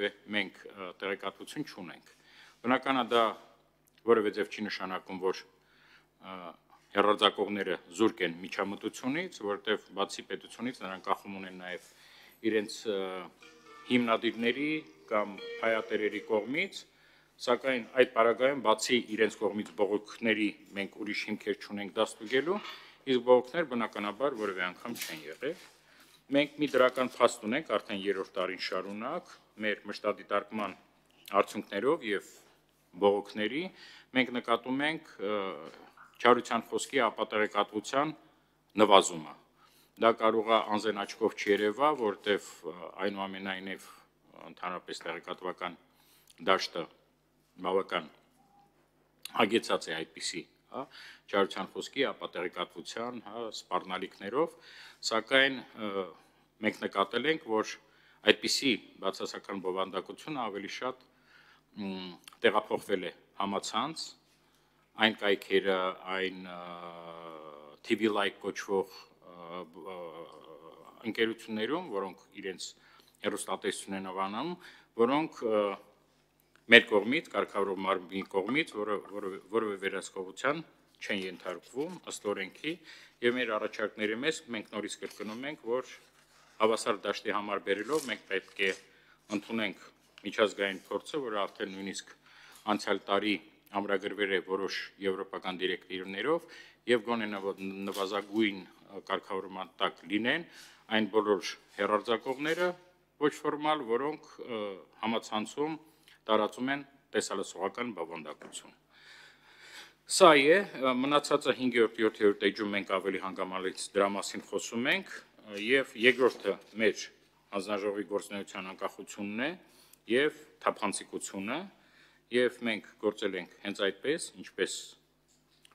որևէ մենք տեղեկատվություն չունենք։ Բնականա դա որևէ ձև չի նշանակում, որ հերարձակողները զուրկ են միջամտությունից, որտեղ բացի պետությունից նրանք ախում ունեն նաև իրենց հիմնադիրների կամ հայատերերի կողմից, սակայն այդ պարագայում բացի իրենց կողմից բողոքների մենք ուրիշ հիմքեր չունենք դաստուգելու, իսկ բողոքներ բնականաբար որևէ անգամ չեն եղել։ Մենք մի դրական փաստ ունենք արդեն երրորդ տարին շարունակ մեր մշտադիտարկման արդյունքներով եւ բողոքների մենք նկատում ենք չարության խոսքի ապատեղեկատվության նվազումը։ Դա կարող է անզեն աչքով չերևա, որտեվ այնուամենայնիվ ընդհանրապես տեղեկատվական դաշտը բավական հագեցած է այդպիսի, հա, ճարության խոսքի, ապատեղեկատվության, հա, սպառնալիքներով, սակայն մենք նկատել ենք, որ այդպիսի բացասական բովանդակությունը ավելի շատ տեղափոխվել է համացանց, այն կայքերը, այն TV like կոչվող ընկերություններում, որոնք իրենց հերոստատեսություն են ավանում, որոնք մեր կողմից, կարգավորող մարմնի կողմից, որը որևէ վերահսկողության չեն ենթարկվում ըստ օրենքի եւ մեր առաջարկների մեջ մենք նորից կրկնում ենք, որ հավասար դաշտի համար բերելով մենք պետք է ընդունենք միջազգային փորձը, որը արդեն նույնիսկ անցյալ տարի ամրագրվել է որոշ եվրոպական դիրեկտիվներով եւ գոնե նվազագույն կարգավորման տակ լինեն այն բոլոր հերարձակողները ոչ ֆորմալ, որոնք համացանցում տարածում են տեսալսողական բավանդակություն։ Սա է, մնացածը 5-րդ, 7-րդ էջում մենք ավելի հանգամանալից դրա մասին խոսում ենք, եւ երկրորդը մեր հանձնաժողովի գործնեության անկախությունն է եւ թափանցիկությունը, եւ մենք գործել ենք հենց այդպես, ինչպես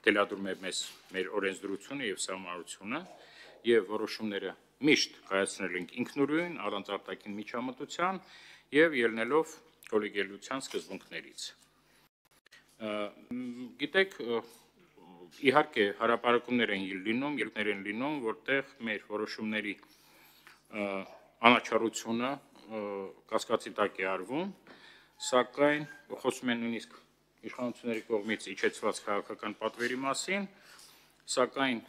թելադրում է մեզ մեր օրենսդրությունը եւ սահմանությունը եւ որոշումները միշտ կայացնել ենք ինքնուրույն, առանց արտաքին միջամտության եւ ելնելով կոլեգիալության սկզբունքներից։ Գիտեք, իհարկե հարաբերակումներ են լինում, երկներ են լինում, որտեղ մեր որոշումների անաչառությունը կասկածի տակ է արվում, սակայն խոսում են նույնիսկ իշխանությունների կողմից իջեցված քաղաքական պատվերի մասին, սակայն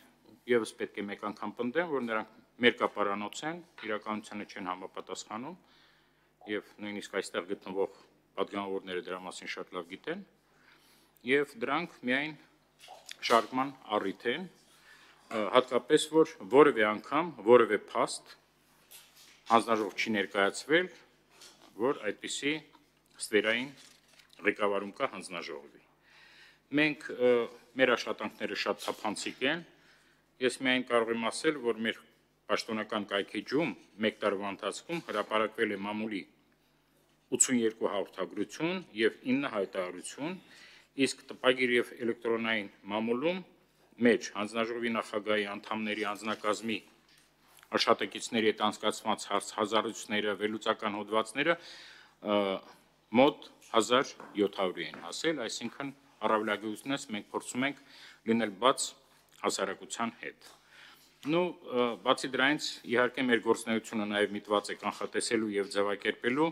եւս պետք է մեկ անգամ պնդեմ, որ նրանք մեր կապարանոց են, իրականությանը չեն համապատասխանում եւ նույնիսկ այստեղ գտնվող պատգամավորները դրա մասին շատ լավ գիտեն եւ դրանք միայն շարժման առիթ են հատկապես որ որևէ անգամ որևէ փաստ հանձնաժողով չի ներկայացվել որ այդպիսի ստերային ղեկավարում կա հանձնաժողովի մենք մեր աշխատանքները շատ թափանցիկ են ես միայն կարող եմ ասել որ մեր պաշտոնական կայքեջում 1 տարվա ընթացքում հրապարակվել է մամուլի 82 հաղորդագրություն եւ 9 հայտարարություն, իսկ տպագիր եւ էլեկտրոնային մամուլում մեջ հանձնաժողովի նախագահի անդամների անձնակազմի աշխատակիցների հետ անցկացված հարցազրույցները, վերլուծական հոդվածները մոտ 1700 են հասել, այսինքն առավելագույնս մենք փորձում ենք լինել բաց հասարակության հետ։ Ну, բացի դրանից, իհարկե մեր գործնեությունը նաև միտված է կանխատեսելու եւ ձևակերպելու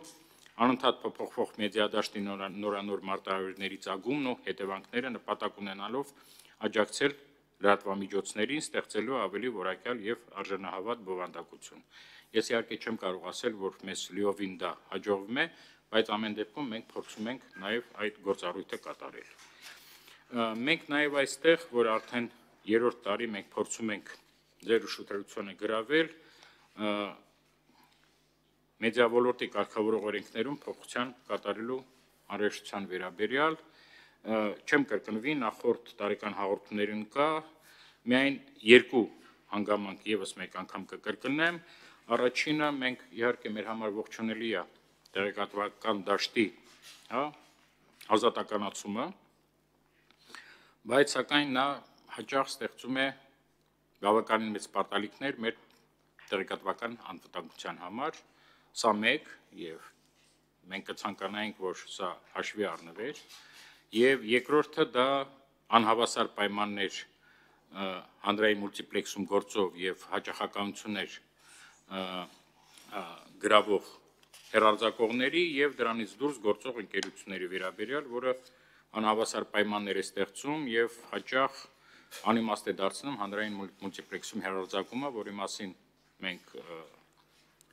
անընդհատ փոփոխվող մեդիադաշտի նորանոր մարտահրավերների ցագումն ու հետևանքները նպատակ ունենալով աջակցել լրատվամիջոցներին ստեղծելու ավելի որակյալ եւ արժանահավատ բովանդակություն։ Ես իհարկե չեմ կարող ասել, որ մեզ լիովին դա հաջողվում է, բայց ամեն դեպքում մենք փորձում ենք նաեւ այդ գործառույթը կատարել։ Մենք նաեւ այստեղ, որ արդեն երրորդ տարի մենք փորձում ենք ձեր ուշադրությունը գրավել մեդիա ոլորտի կարգավորող օրենքներում փոփոխության կատարելու անհրաժեշտության վերաբերյալ չեմ կրկնվի նախորդ տարեկան հաղորդումներում կա միայն երկու հանգամանք եւս մեկ անգամ կկրկնեմ առաջինը մենք իհարկե մեր համար ողջունելի է տեղեկատվական դաշտի հա ազատականացումը բայց սակայն նա հաճախ ստեղծում է բավականին մեծ պարտալիքներ մեր տեղեկատվական անվտանգության համար Սա մեկ եւ մենք կցանկանայինք, որ սա հաշվի առնվեր, եւ երկրորդը դա անհավասար պայմաններ հանրային մուլտիպլեքսում գործով եւ հաճախականություններ գրավող հերարձակողների եւ դրանից դուրս գործող ընկերությունների վերաբերյալ, որը անհավասար պայմաններ է ստեղծում եւ հաճախ անիմաստ է դարձնում հանրային մուլ- մուլտիպլեքսում հերարձակումը, որի մասին մենք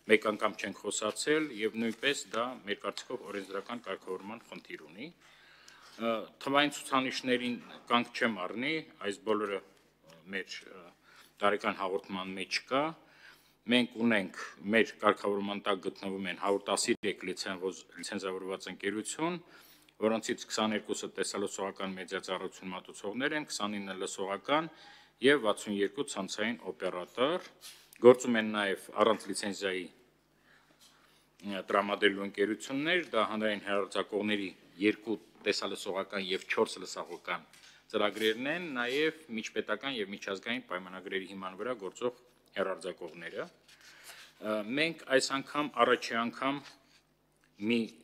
մեկ անգամ չենք խոսացել եւ նույնպես դա մեր կարծիքով օրենսդրական կարգավորման խնդիր ունի։ Թվային ցուցանիշներին կանգ չեմ առնի, այս բոլորը մեր տարեկան հաղորդման մեջ կա։ Մենք ունենք մեր կարգավորման տակ գտնվում են 113 լիցենզոզ- լիցենզավորված ընկերություն, որոնցից 22-ը տեսալսողական մեդիա ծառայություն մատուցողներ են, 29 լսողական եւ 62 ցանցային օպերատոր։ Գործում են նաեւ առանց լիցենզիայի տրամադրելու ընկերություններ, դա հանրային հեռարձակողների երկու տեսալսողական եւ 4 լսողական ծրագրերն են, նաեւ միջպետական եւ միջազգային պայմանագրերի հիման վրա գործող հեռարձակողները։ Մենք այս անգամ առաջի անգամ մի